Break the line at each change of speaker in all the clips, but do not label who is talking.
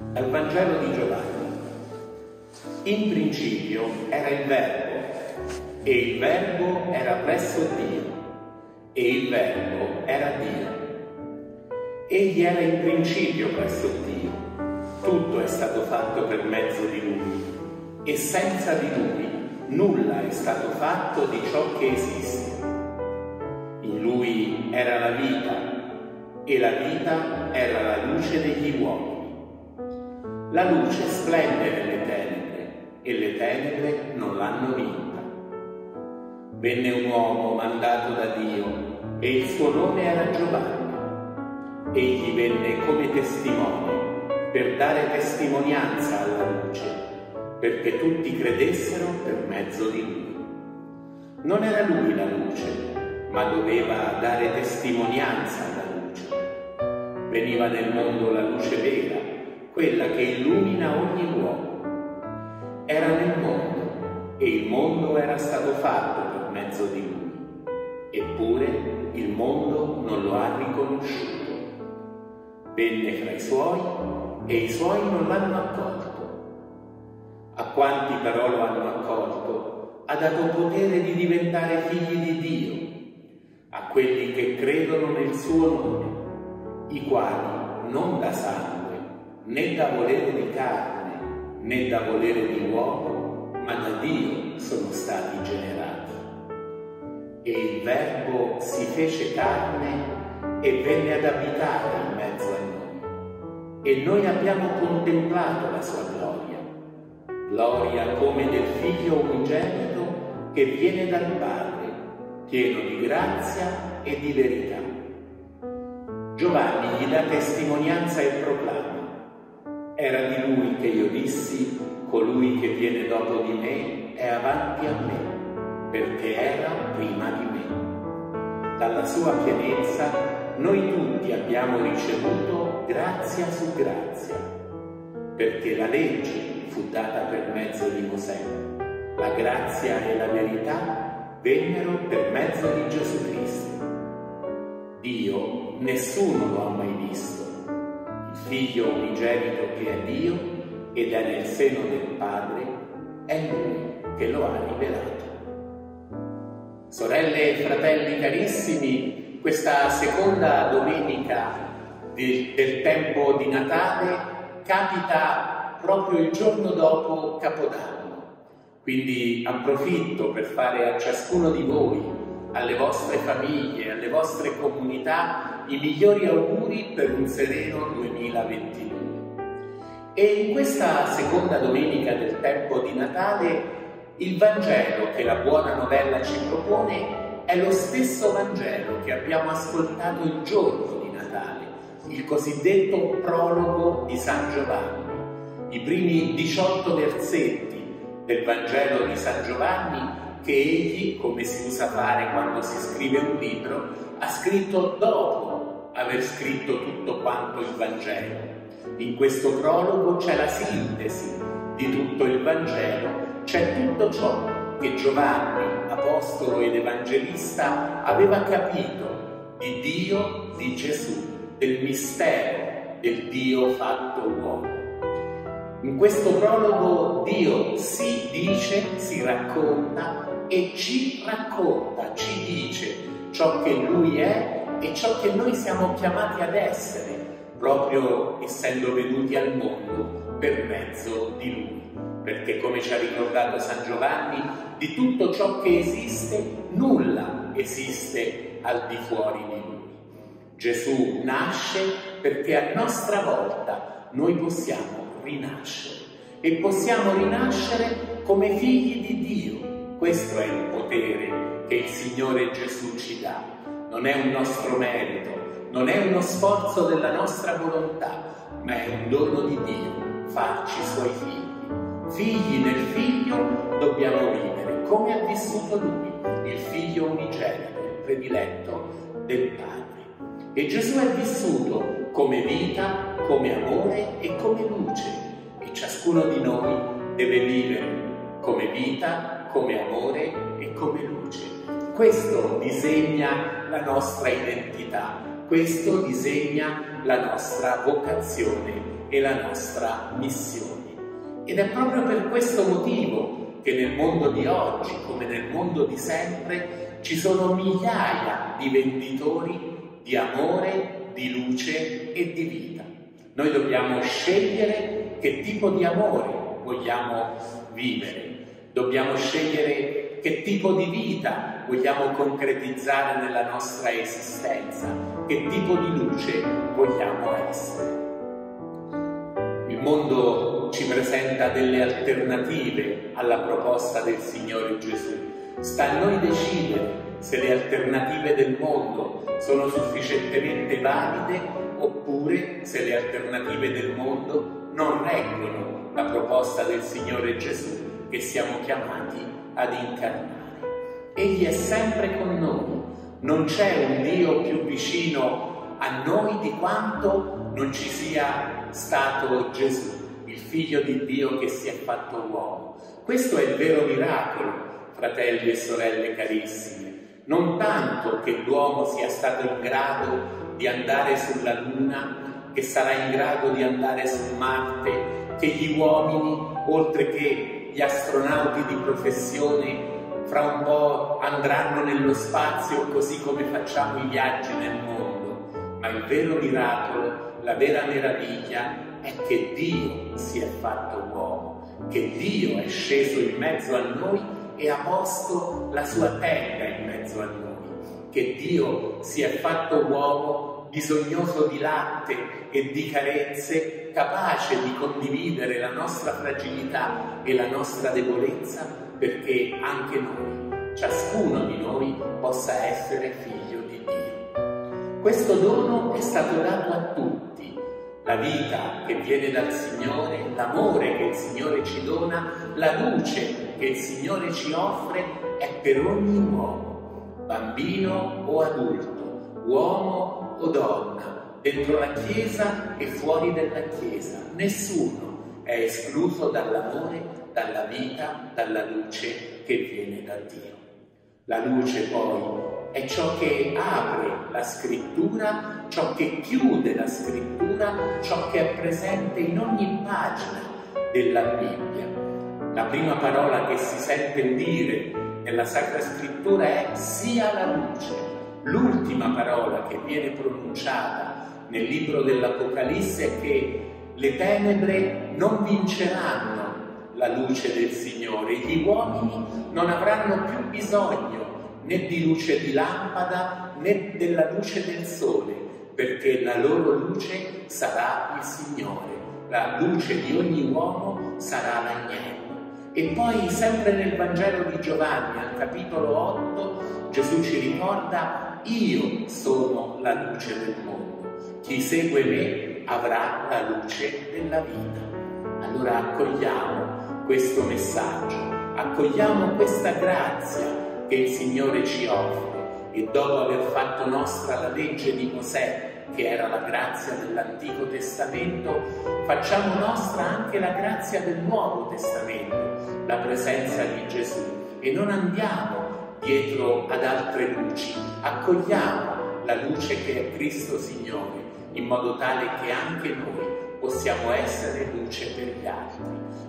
Dal Vangelo di Giovanni. In principio era il Verbo, e il Verbo era presso Dio, e il Verbo era Dio. Egli era in principio presso Dio. Tutto è stato fatto per mezzo di Lui, e senza di Lui nulla è stato fatto di ciò che esiste. In Lui era la vita, e la vita era la luce degli uomini. La luce splende nelle tenebre e le tenebre non l'hanno vinta. Venne un uomo mandato da Dio e il suo nome era Giovanni. Egli venne come testimone per dare testimonianza alla luce, perché tutti credessero per mezzo di lui. Non era lui la luce, ma doveva dare testimonianza alla luce. Veniva nel mondo la luce vera quella che illumina ogni uomo. Era nel mondo e il mondo era stato fatto per mezzo di lui. Eppure il mondo non lo ha riconosciuto. Venne fra i suoi e i suoi non l'hanno accolto. A quanti però lo hanno accolto ha dato potere di diventare figli di Dio, a quelli che credono nel suo nome, i quali non da sangue né da volere di carne, né da volere di uomo, ma da Dio sono stati generati. E il Verbo si fece carne e venne ad abitare in mezzo a noi. E noi abbiamo contemplato la sua gloria, gloria come del Figlio unigenito che viene dal Padre, pieno di grazia e di verità. Giovanni gli dà testimonianza e proclama era di lui che io dissi, colui che viene dopo di me è avanti a me, perché era prima di me. Dalla sua pienezza noi tutti abbiamo ricevuto grazia su grazia, perché la legge fu data per mezzo di Mosè, la grazia e la verità vennero per mezzo di Gesù Cristo. Dio nessuno lo ha mai visto figlio unigenito che è Dio ed è nel seno del Padre, è Lui che lo ha rivelato. Sorelle e fratelli carissimi, questa seconda domenica del tempo di Natale capita proprio il giorno dopo Capodanno. Quindi approfitto per fare a ciascuno di voi alle vostre famiglie, alle vostre comunità i migliori auguri per un sereno 2022. E in questa seconda domenica del tempo di Natale il Vangelo che la buona novella ci propone è lo stesso Vangelo che abbiamo ascoltato il giorno di Natale, il cosiddetto prologo di San Giovanni, i primi 18 versetti del Vangelo di San Giovanni che egli, come si usa fare quando si scrive un libro, ha scritto dopo aver scritto tutto quanto il Vangelo. In questo prologo c'è la sintesi di tutto il Vangelo, c'è tutto ciò che Giovanni, apostolo ed evangelista, aveva capito di Dio, di Gesù, del mistero del Dio fatto uomo. In questo prologo Dio si dice, si racconta e ci racconta, ci dice ciò che Lui è e ciò che noi siamo chiamati ad essere, proprio essendo venuti al mondo per mezzo di Lui. Perché come ci ha ricordato San Giovanni, di tutto ciò che esiste, nulla esiste al di fuori di Lui. Gesù nasce perché a nostra volta noi possiamo rinascere e possiamo rinascere come figli di Dio questo è il potere che il Signore Gesù ci dà. Non è un nostro merito, non è uno sforzo della nostra volontà, ma è un dono di Dio, farci suoi figli. Figli nel figlio dobbiamo vivere come ha vissuto lui, il figlio unigenito, il prediletto del Padre. E Gesù è vissuto come vita, come amore e come luce. E ciascuno di noi deve vivere come vita, come amore e come luce. Questo disegna la nostra identità, questo disegna la nostra vocazione e la nostra missione. Ed è proprio per questo motivo che nel mondo di oggi, come nel mondo di sempre, ci sono migliaia di venditori di amore, di luce e di vita. Noi dobbiamo scegliere che tipo di amore vogliamo vivere, dobbiamo scegliere che tipo di vita vogliamo concretizzare nella nostra esistenza, che tipo di luce vogliamo essere. Il mondo ci presenta delle alternative alla proposta del Signore Gesù. Sta a noi decidere se le alternative del mondo sono sufficientemente valide oppure se le alternative del mondo non reggono la proposta del Signore Gesù che siamo chiamati ad incarnare. Egli è sempre con noi, non c'è un Dio più vicino a noi di quanto non ci sia stato Gesù, il figlio di Dio che si è fatto uomo. Questo è il vero miracolo, fratelli e sorelle carissimi. Non tanto che l'uomo sia stato in grado di andare sulla Luna, che sarà in grado di andare su Marte, che gli uomini, oltre che gli astronauti di professione, fra un po' andranno nello spazio così come facciamo i viaggi nel mondo. Ma il vero miracolo, la vera meraviglia è che Dio si è fatto uomo, che Dio è sceso in mezzo a noi e ha posto la sua tenda in mezzo a noi, che Dio si è fatto uomo bisognoso di latte e di carezze, capace di condividere la nostra fragilità e la nostra debolezza perché anche noi, ciascuno di noi, possa essere figlio di Dio. Questo dono è stato dato a tutti. La vita che viene dal Signore, l'amore che il Signore ci dona, la luce che il Signore ci offre è per ogni uomo, bambino o adulto, uomo o donna, dentro la Chiesa e fuori dalla Chiesa. Nessuno è escluso dall'amore, dalla vita, dalla luce che viene da Dio. La luce poi è ciò che apre la scrittura, ciò che chiude la scrittura, ciò che è presente in ogni pagina della Bibbia. La prima parola che si sente dire nella Sacra Scrittura è sia la luce. L'ultima parola che viene pronunciata nel libro dell'Apocalisse è che le tenebre non vinceranno la luce del Signore, gli uomini non avranno più bisogno né di luce di lampada né della luce del sole, perché la loro luce sarà il Signore, la luce di ogni uomo sarà l'agnello. E poi sempre nel Vangelo di Giovanni, al capitolo 8, Gesù ci ricorda, io sono la luce del mondo, chi segue me avrà la luce della vita. Allora accogliamo questo messaggio, accogliamo questa grazia che il Signore ci offre. E dopo aver fatto nostra la legge di Mosè, che era la grazia dell'Antico Testamento, facciamo nostra anche la grazia del Nuovo Testamento, la presenza di Gesù. E non andiamo dietro ad altre luci, accogliamo la luce che è Cristo Signore, in modo tale che anche noi possiamo essere luce per gli altri,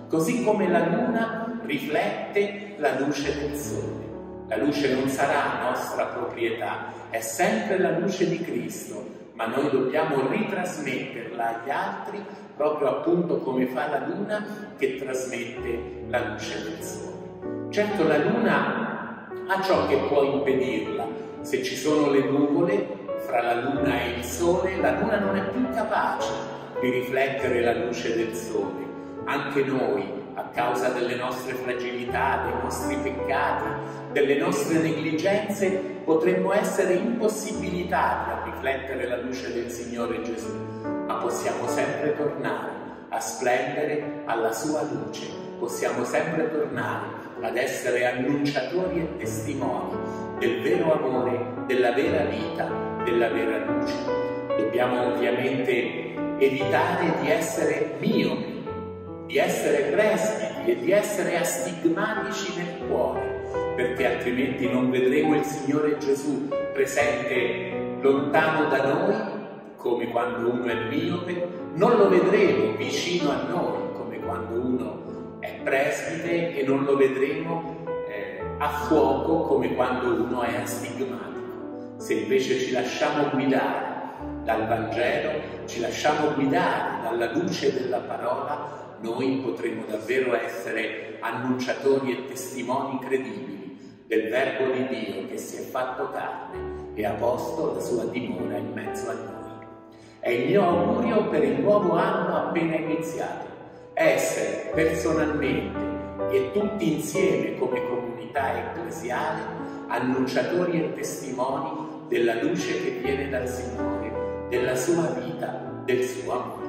così come la luna riflette la luce del sole. La luce non sarà nostra proprietà, è sempre la luce di Cristo, ma noi dobbiamo ritrasmetterla agli altri proprio appunto come fa la luna che trasmette la luce del sole. Certo la luna ha ciò che può impedirla. Se ci sono le nuvole fra la luna e il sole, la luna non è più capace di riflettere la luce del sole. Anche noi a causa delle nostre fragilità, dei nostri peccati, delle nostre negligenze, potremmo essere impossibilitati a riflettere la luce del Signore Gesù, ma possiamo sempre tornare a splendere alla sua luce, possiamo sempre tornare ad essere annunciatori e testimoni del vero amore, della vera vita, della vera luce. Dobbiamo ovviamente evitare di essere miopi, di essere presbiti e di essere astigmatici nel cuore, perché altrimenti non vedremo il Signore Gesù presente lontano da noi, come quando uno è miope, Non lo vedremo vicino a noi presbite e non lo vedremo eh, a fuoco come quando uno è astigmatico. Se invece ci lasciamo guidare dal Vangelo, ci lasciamo guidare dalla luce della parola, noi potremo davvero essere annunciatori e testimoni credibili del Verbo di Dio che si è fatto carne e ha posto la sua dimora in mezzo a noi. È il mio augurio per il nuovo anno appena iniziato, essere personalmente e tutti insieme come comunità ecclesiale annunciatori e testimoni della luce che viene dal Signore, della sua vita, del suo amore.